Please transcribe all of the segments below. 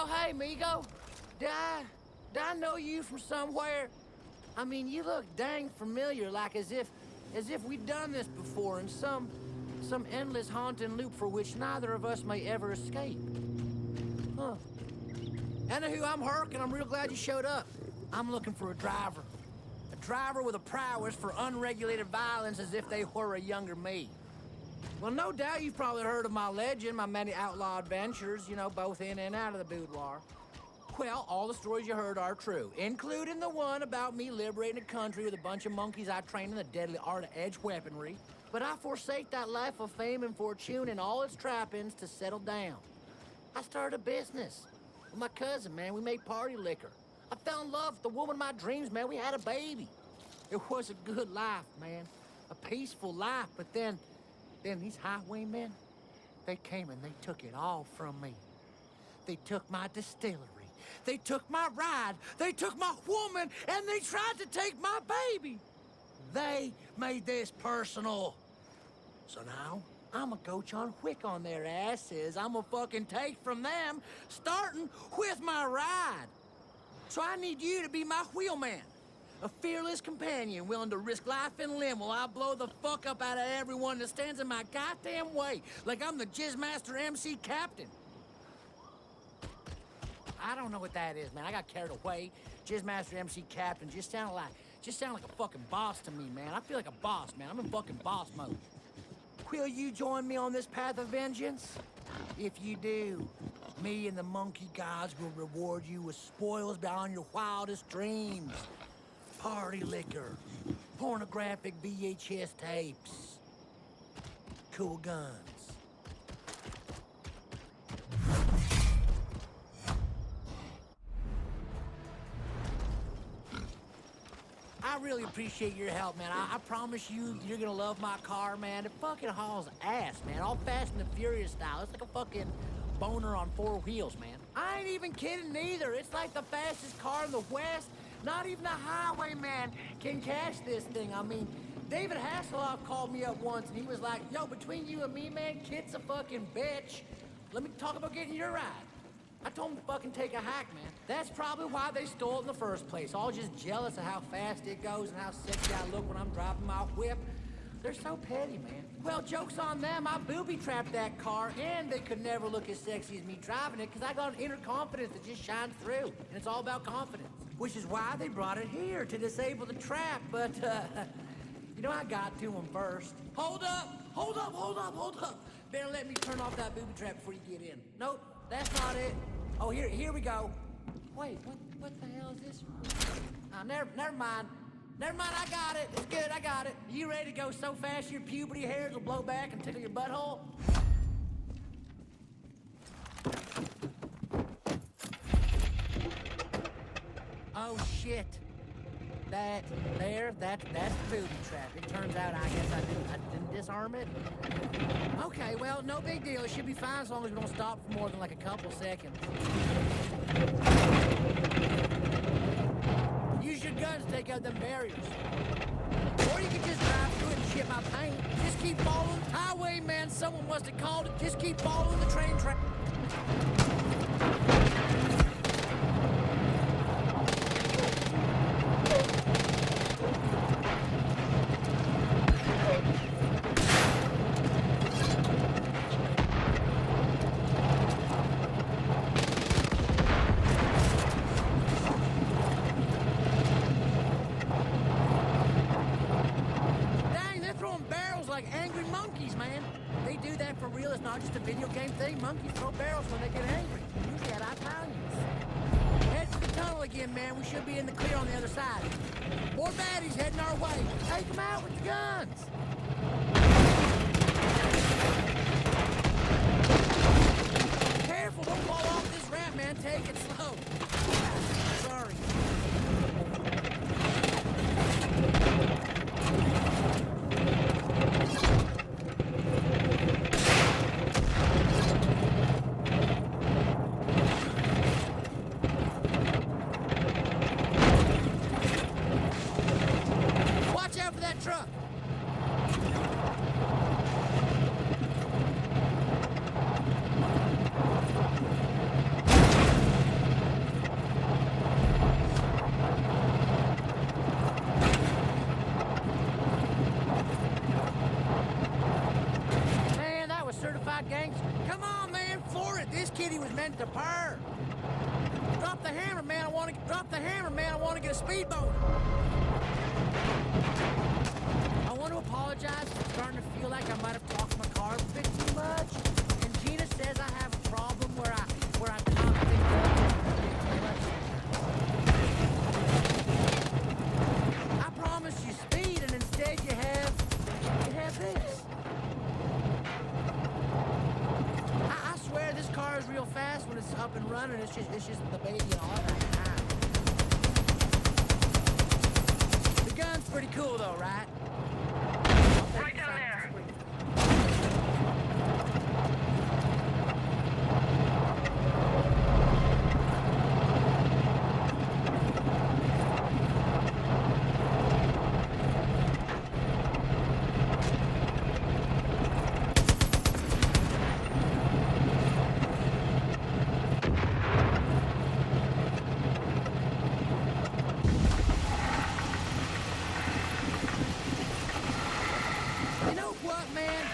Oh, hey, Migo. Did I, did I know you from somewhere? I mean, you look dang familiar, like as if, as if we'd done this before in some, some endless haunting loop for which neither of us may ever escape. Huh. Anywho, I'm Hurk, and I'm real glad you showed up. I'm looking for a driver. A driver with a prowess for unregulated violence as if they were a younger me. Well, no doubt you've probably heard of my legend, my many outlaw adventures, you know, both in and out of the boudoir. Well, all the stories you heard are true, including the one about me liberating a country with a bunch of monkeys I trained in the deadly art of edge weaponry. But I forsake that life of fame and fortune and all its trappings to settle down. I started a business with my cousin, man. We made party liquor. I fell in love with the woman of my dreams, man. We had a baby. It was a good life, man. A peaceful life, but then, then these highwaymen, they came and they took it all from me. They took my distillery. They took my ride. They took my woman, and they tried to take my baby. They made this personal. So now, I'm a go John Wick on their asses. I'm a fucking take from them, starting with my ride. So I need you to be my wheelman. A fearless companion willing to risk life and limb while I blow the fuck up out of everyone that stands in my goddamn way, like I'm the Jizzmaster MC captain. I don't know what that is, man. I got carried away. Jizzmaster MC Captain just sounded like just sounded like a fucking boss to me, man. I feel like a boss, man. I'm in fucking boss mode. Will you join me on this path of vengeance? If you do, me and the monkey gods will reward you with spoils beyond your wildest dreams. Party liquor, pornographic VHS tapes, cool guns. I really appreciate your help, man. I, I promise you, you're gonna love my car, man. It fucking hauls ass, man. All Fast and the Furious style. It's like a fucking boner on four wheels, man. I ain't even kidding neither. It's like the fastest car in the West. Not even a highwayman can catch this thing. I mean, David Hasselhoff called me up once and he was like, yo, between you and me, man, KITT's a fucking bitch. Let me talk about getting your ride. I told him to fucking take a hack, man. That's probably why they stole it in the first place. All just jealous of how fast it goes and how sexy I look when I'm driving my whip. They're so petty, man. Well, joke's on them. I booby-trapped that car, and they could never look as sexy as me driving it, because I got an inner confidence that just shines through. And it's all about confidence. Which is why they brought it here, to disable the trap. But, uh, you know, I got to them first. Hold up! Hold up, hold up, hold up! Better let me turn off that booby trap before you get in. Nope, that's not it. Oh, here, here we go. Wait, what, what the hell is this? Uh, never, never mind. Never mind, I got it. It's good, I got it. You ready to go so fast your puberty hairs will blow back and tickle your butthole? Oh shit. That there, that that's the booby trap. It turns out I guess I didn't disarm it. Okay, well, no big deal. It should be fine as long as we don't stop for more than like a couple seconds. Use your guns to take out them barriers. Or you can just drive through and shit my paint. Just keep following highway, man. Someone must have called it. Just keep following the train track. Dang, they're throwing barrels like angry monkeys, man. They do that for real. It's not a video game thing. Monkeys throw barrels when they get angry. Usually at Italians. Head to the tunnel again, man. We should be in the clear on the other side. More baddies heading our way. Take them out with the guns. Careful, don't fall off this ramp, man. Take it slow. gangster. Come on, man, for it. This kitty was meant to purr. Drop the hammer, man. I want to drop the hammer, man. I want to get a speedboat. It's up and running. It's just it's just the baby and all. The gun's pretty cool though? Right down there. You know what, man?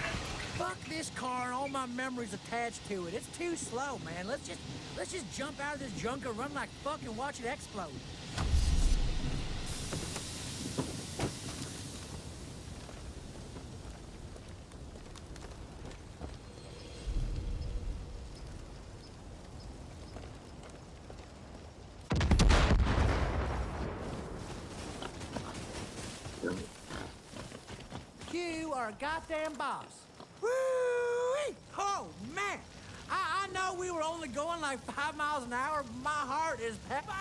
Fuck this car and all my memories attached to it. It's too slow, man. Let's just let's just jump out of this junk and run like fuck and watch it explode. You are a goddamn boss. woo Oh, man! I, I know we were only going like five miles an hour, but my heart is pepper!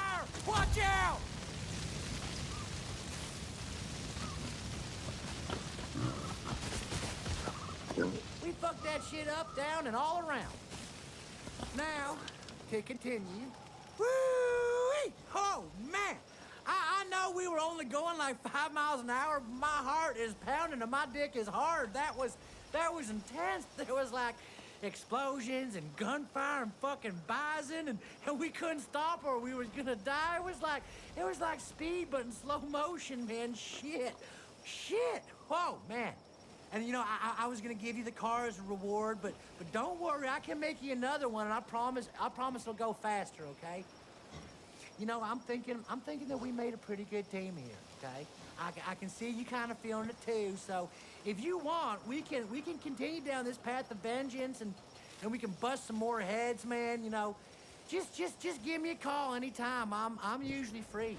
Watch out! We fucked that shit up, down, and all around. Now, to continue. woo Oh, man! I, I know we were only going like five miles an hour. but My heart is pounding and my dick is hard. That was, that was intense. There was like explosions and gunfire and fucking bison and, and we couldn't stop or we was gonna die. It was like, it was like speed but in slow motion, man. Shit. Shit. Whoa, man. And you know, I, I was gonna give you the car as a reward, but but don't worry, I can make you another one, and I promise, I promise it'll go faster, okay? You know, I'm thinking, I'm thinking that we made a pretty good team here, okay? I, I can see you kind of feeling it too. So, if you want, we can we can continue down this path of vengeance, and and we can bust some more heads, man. You know, just just just give me a call anytime. I'm I'm usually free.